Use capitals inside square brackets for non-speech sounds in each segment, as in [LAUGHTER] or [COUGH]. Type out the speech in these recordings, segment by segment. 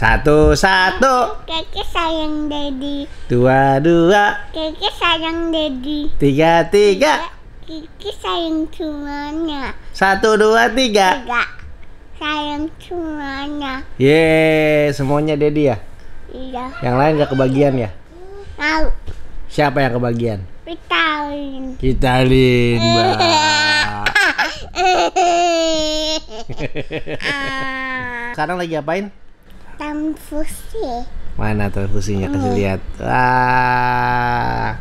Satu, satu. Keke sayang Dedi. Dua, dua. Keke sayang Dedi. Tiga, tiga. Keke sayang semuanya. Satu, dua, tiga. Tiga. Sayang semuanya. Ye, semuanya Dedi ya. Iya. Yang lain gak kebagian ya? Tahu. Siapa yang kebagian? Vitamin. Kita Lin, Mbak. [LAUGHS] Sekarang lagi apain? Tamfusi. Mana tuh fungsinya kasih lihat. Wah.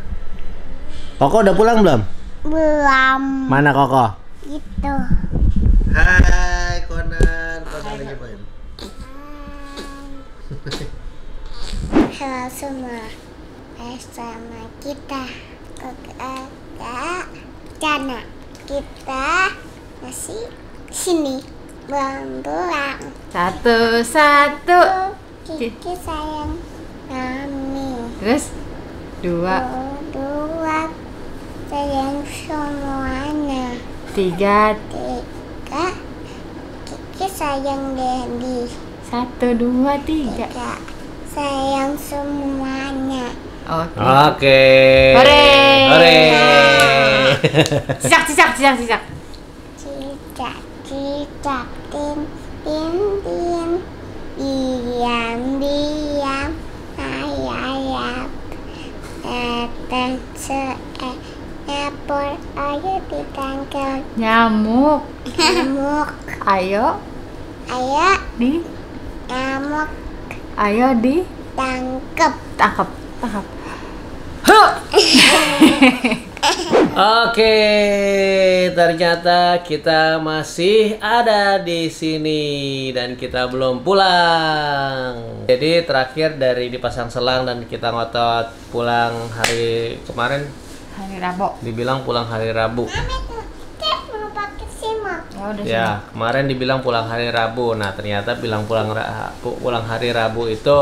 Koko udah pulang belum? Belum. Mana Koko? Gitu. Hai Conan, Conan lagi main. Halo semua. Bersama kita. Kakak Jana. Kita masih sini. Belum pulang. Satu, satu. Kiki sayang kami. Terus dua, Dua sayang semuanya. tiga, Tiga Kiki sayang Dedi. satu, dua, tiga. Tiga sayang semuanya. Oke. Oke. Hore. Hore. Cicak, cicak, cicak. Cicak cicak tin tin. Tin. Diam. Diam ayam datang seekor ayo ditangkap. Nyamuk. nyamuk. Ayo. Ayo. Di, nyamuk. Ayo di. Tangkep. Tangkap, tangkap. [LAUGHS] Oke, ternyata kita masih ada di sini dan kita belum pulang. Jadi terakhir dari dipasang selang dan kita ngotot pulang hari kemarin Hari Rabu. dibilang pulang hari Rabu. mau pakai simak Ya udah Ya, kemarin dibilang pulang hari Rabu. Nah, ternyata bilang pulang Rabu, pulang hari Rabu itu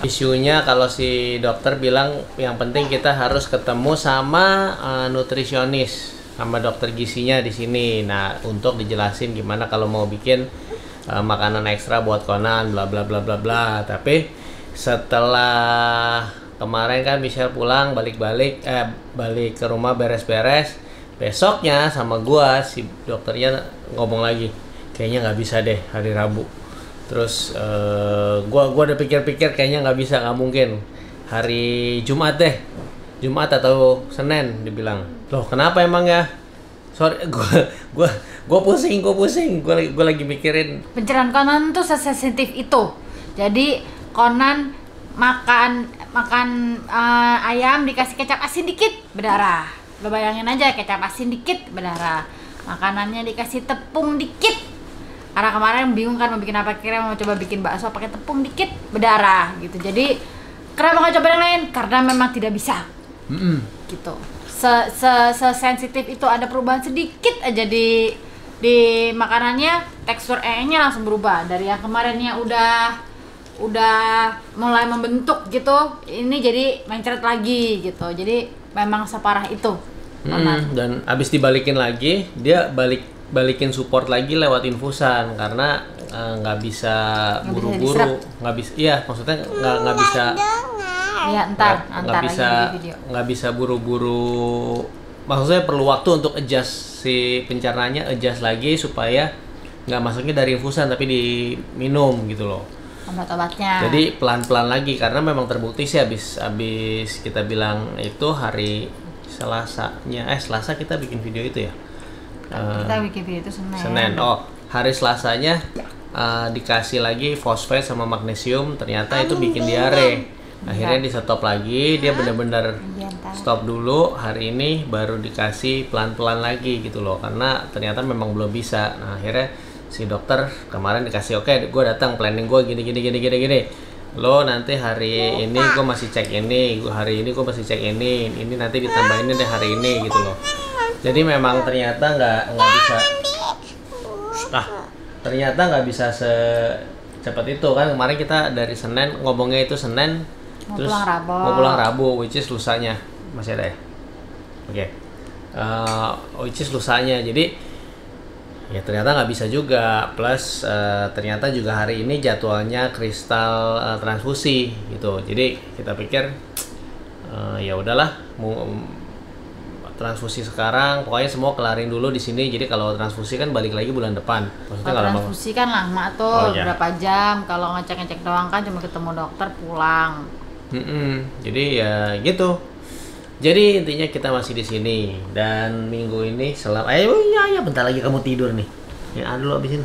isunya kalau si dokter bilang yang penting kita harus ketemu sama eh, nutrisionis sama dokter gizinya di sini. Nah, untuk dijelasin gimana kalau mau bikin eh, makanan ekstra buat Conan bla bla bla bla bla. Tapi setelah kemarin kan Michelle pulang balik-balik eh balik ke rumah beres-beres besoknya sama gua si dokternya ngomong lagi kayaknya nggak bisa deh hari Rabu terus eh, gua gua udah pikir-pikir kayaknya nggak bisa nggak mungkin hari Jumat deh Jumat atau Senin dibilang loh kenapa emang ya sorry [LAUGHS] gua gua gua pusing gua pusing gua gua lagi mikirin Pencerahan Conan tuh sesensitif itu. Jadi Conan makan makan eh, ayam dikasih kecap asin dikit berdarah. Lo bayangin aja kecap asin dikit berdarah. Makanannya dikasih tepung dikit. Karena kemarin bingung kan mau bikin apa kira mau coba bikin bakso pakai tepung dikit berdarah gitu. Jadi kenapa nggak coba yang lain? Karena memang tidak bisa. Gitu. Se se sensitif itu ada perubahan sedikit aja di di makanannya tekstur e nya langsung berubah. Dari yang kemarinnya udah udah mulai membentuk gitu ini jadi mencret lagi gitu. Jadi memang separah itu. Mm, dan abis dibalikin lagi dia balik balikin support lagi lewat infusan karena eh, nggak bisa Nggak bisa buru-buru nggak bisa iya maksudnya nggak nggak bisa ya ntar nggak- bisa nggak bisa buru-buru maksudnya perlu waktu untuk adjust si pencernanya adjust lagi supaya nggak masuknya dari infusan tapi diminum gitu loh. Obat-obatnya. Jadi pelan-pelan lagi karena memang terbukti sih habis habis kita bilang itu hari Selasanya eh Selasa kita bikin video itu ya Kita bikin video itu senin Senin. Oh, hari Selasanya eh, dikasih lagi fosfat sama magnesium, ternyata itu bikin diare. Akhirnya di stop lagi, dia benar-benar Iya, stop dulu. Hari ini baru dikasih pelan-pelan lagi gitu loh, karena ternyata memang belum bisa. Nah, akhirnya si dokter kemarin dikasih oke, gue datang planning gue gini gini gini gini gini. Lo nanti hari ini gue masih cek ini, hari ini gue masih cek ini, ini nanti ditambahin deh hari ini gitu loh. Jadi memang ternyata nggak nggak bisa. ah ternyata nggak bisa secepat itu kan? Kemarin kita dari Senin ngomongnya itu Senin Mau pulang Rabu. mau pulang Rabu which is lusanya. Masih ada ya? Oke. Eh, which is lusanya. Jadi ya ternyata nggak bisa juga. Plus eh, ternyata juga hari ini jadwalnya kristal eh, transfusi gitu. Jadi kita pikir eh, ya udahlah mau transfusi sekarang pokoknya semua kelarin dulu di sini jadi kalau transfusi kan balik lagi bulan depan maksudnya Kalau transfusi kan lama tuh Oh, iya. berapa jam. Kalau ngecek-ngecek doang kan cuma ketemu dokter pulang. Mm-mm. jadi ya gitu jadi intinya kita masih di sini dan minggu ini selama eh oh iya iya bentar lagi kamu tidur nih ya dulu abisin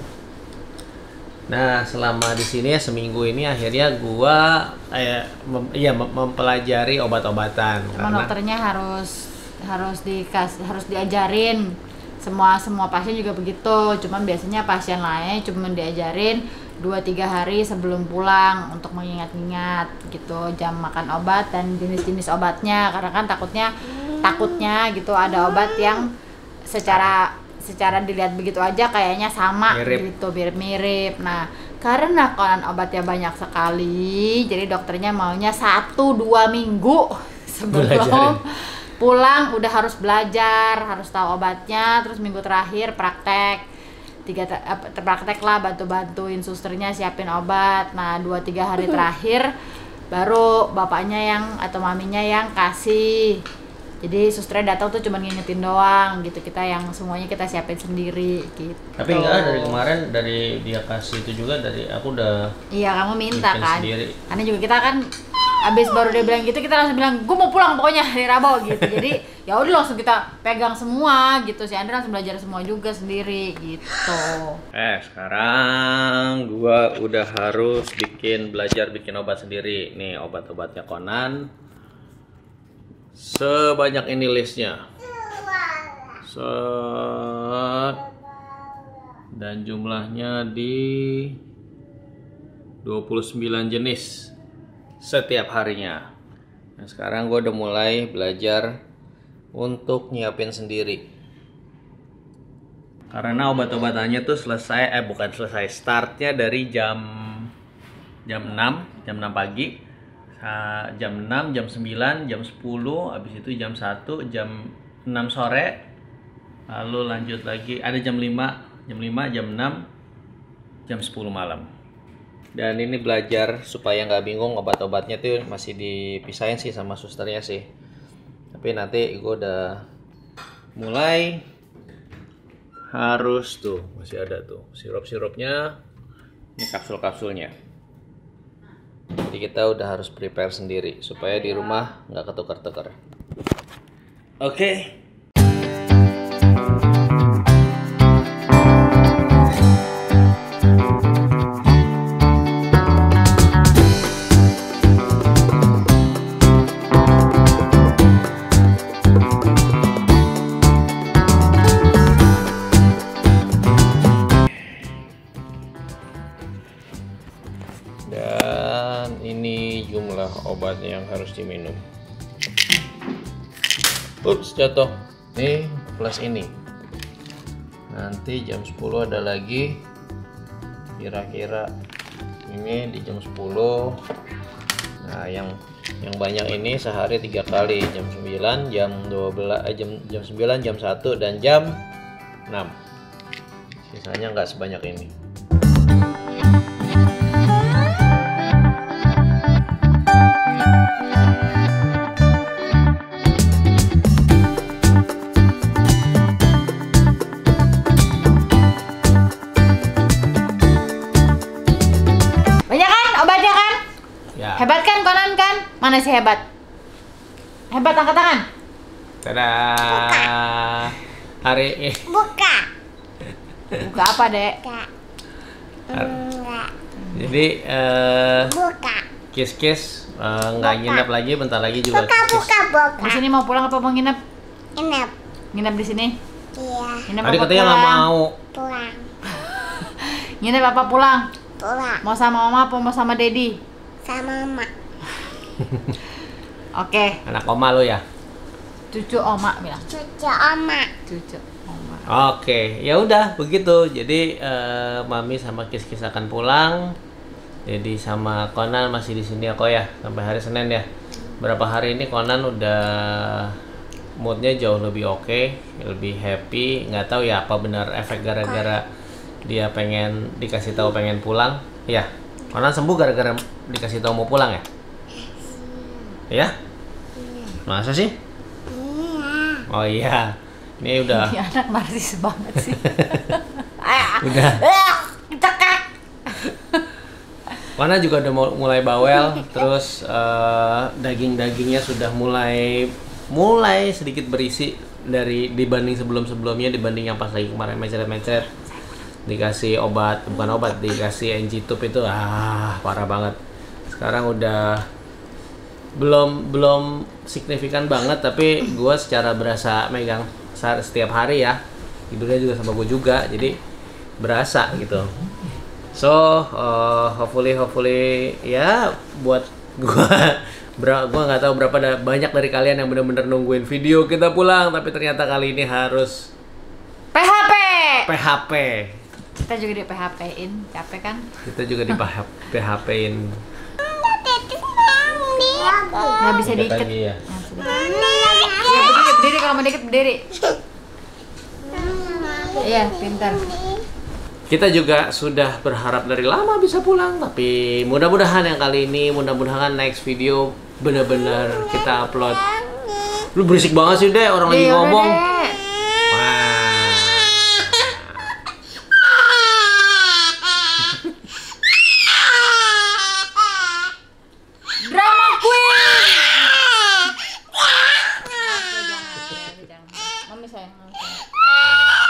nah selama di sini ya seminggu ini akhirnya gua eh mem- mem- mempelajari obat-obatan karena dokternya harus harus dikas harus diajarin semua semua pasien juga begitu cuman biasanya pasien lain cuman diajarin 2-3 hari sebelum pulang untuk mengingat-ingat gitu jam makan obat dan jenis-jenis obatnya karena kan takutnya takutnya gitu ada obat yang secara secara dilihat begitu aja kayaknya sama Mirip. gitu mirip-mirip nah karena konon obatnya banyak sekali jadi dokternya maunya satu dua minggu [LAUGHS] sebelum Belajarin. Pulang udah harus belajar harus tahu obatnya terus minggu terakhir praktek. Tiga te- apa, praktek lah bantu bantuin susternya siapin obat. Nah dua tiga hari terakhir baru bapaknya yang atau maminya yang kasih. Jadi susternya datang tuh cuma ngingetin doang gitu kita yang semuanya kita siapin sendiri gitu. Tapi enggak dari kemarin dari dia kasih itu juga dari aku udah iya kamu minta kan? sendiri. karena juga kita kan abis baru dia bilang gitu kita langsung bilang gue mau pulang pokoknya hari Rabu gitu jadi ya udah langsung kita pegang semua gitu si Andra langsung belajar semua juga sendiri gitu Eh, sekarang gua udah harus bikin belajar bikin obat sendiri. Nih, obat-obatnya Conan. Sebanyak ini listnya. Set. Dan jumlahnya di 29 jenis setiap harinya. Nah, sekarang gue udah mulai belajar untuk nyiapin sendiri karena obat-obatannya tuh selesai eh bukan selesai startnya dari jam jam 6 jam 6 pagi jam 6 jam 9 jam 10 habis itu jam 1 jam 6 sore lalu lanjut lagi ada jam 5 jam 5 jam 6 jam 10 malam dan ini belajar supaya nggak bingung obat-obatnya tuh masih dipisahin sih sama susternya sih. Tapi nanti gue udah mulai. Harus tuh masih ada tuh sirup-sirupnya. Ini kapsul-kapsulnya. Jadi kita udah harus prepare sendiri supaya di rumah nggak ketukar-tukar oke. dan jumlah obat yang harus diminum. Ups jatuh. Nih plus ini. Nanti jam 10 ada lagi. Kira-kira ini di jam 10 nah yang yang banyak ini sehari tiga kali. Jam 9 jam 12 eh, jam jam 9 jam 1 dan jam 6 sisanya nggak sebanyak ini hebat kan Conan kan mana sih hebat hebat angkat tangan Dadah. Hari ini Buka. buka apa dek Buka. Enggak. jadi eh Buka. kis-kis eh, nggak nginep lagi bentar lagi juga Buka, kis. buka, buka. di sini mau pulang apa mau nginep Enap. nginep di sini Iya. nginep Tadi katanya nggak mau. Pulang. [LAUGHS] nginep apa pulang Pulang. mau sama mama apa mau sama daddy Sama emak. [LAUGHS] oke Anak oma lo ya. cucu oma bilang Cucu oma. cucu oma Oke, ya udah begitu. Jadi eh, mami sama kis-kis akan pulang. Jadi sama Conan masih di sini ya kok ya sampai hari Senin ya. Berapa hari ini Conan udah moodnya jauh lebih oke lebih happy nggak tahu ya apa benar efek gara-gara dia pengen dikasih tahu pengen pulang ya Conan sembuh gara-gara dikasih tahu mau pulang ya? Ya? masa sih? Iya. oh iya. Ini udah. Ini anak narsis banget sih. [LAUGHS] Ah, udah. Ah, cekak. Mana juga udah mulai bawel, terus eh, daging-dagingnya sudah mulai mulai sedikit berisi dari dibanding sebelum-sebelumnya dibanding yang pas lagi kemarin mencret-mencret. Dikasih obat bukan obat dikasih NG tube itu. Ah parah banget sekarang udah belum belum signifikan banget tapi gua secara berasa megang setiap hari ya tidurnya juga sama gue juga jadi berasa gitu so uh, hopefully hopefully ya buat gua [LAUGHS] bra gua nggak tahu berapa ada banyak dari kalian yang benar-benar nungguin video kita pulang tapi ternyata kali ini harus PHP. PHP Kita juga di PHP-in, capek kan? kita juga di PHP-in Nggak bisa diikat. ya. Nggak bisa diikat. Ya, berdiri, berdiri kalau mau dikit berdiri. Iya, pintar. kita juga sudah berharap dari lama bisa pulang tapi mudah-mudahan yang kali ini mudah-mudahan next video benar-benar kita upload lu berisik banget sih deh orang lagi Iya, ngomong deh. Wah. Drama queen. Mami sayang, mami sayang.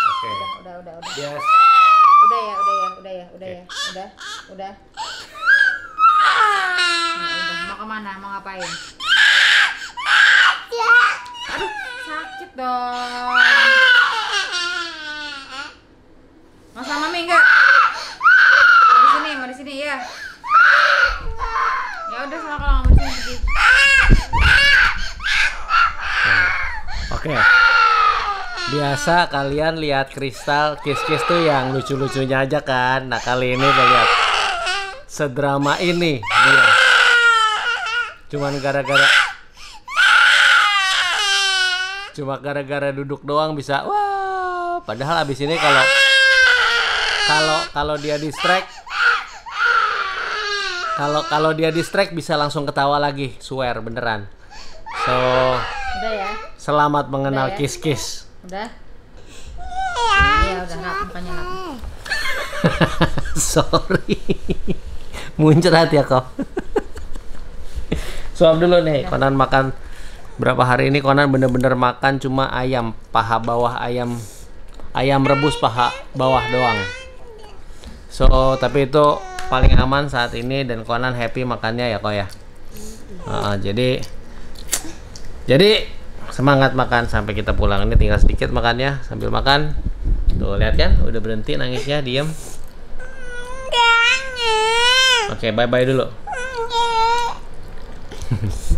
Oke. Udah, udah, udah. Yes. Udah ya, udah ya, udah ya, udah ya, udah, udah. Nah, udah. Mau ke mana? Mau ngapain? Aduh, sakit dong. Mau sama mami enggak? Mau di sini, mau di sini ya. Ya udah, sama kalau nggak mau di sini pergi. Oke. Biasa kalian lihat kristal kiss-kiss tuh yang lucu-lucunya aja kan. Nah, kali ini lihat sedrama ini dia. Cuman gara-gara Cuma gara-gara duduk doang bisa wah, padahal abis ini kalau kalau kalau dia distract kalau kalau dia distract bisa langsung ketawa lagi, swear beneran. So, Udah ya, Selamat mengenal ya? kiss-kiss. Udah. Iya, udah rap mukanya. [LAUGHS] Sorry. Muncrat ya kau. Suap dulu nih, Konan makan berapa hari ini Konan bener-bener makan cuma ayam, paha bawah ayam ayam rebus paha bawah doang. So, tapi itu paling aman saat ini dan Konan happy makannya ya kok ya. Jadi jadi semangat makan sampai kita pulang ini tinggal sedikit makannya sambil makan. Tuh lihat kan udah berhenti nangisnya diam. Oke, bye bye dulu. [LAUGHS]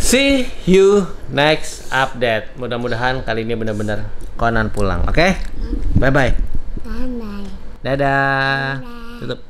See you next update. Mudah-mudahan kali ini benar-benar Conan pulang. Oke? Bye bye. Bye bye. Dadah. Tutup.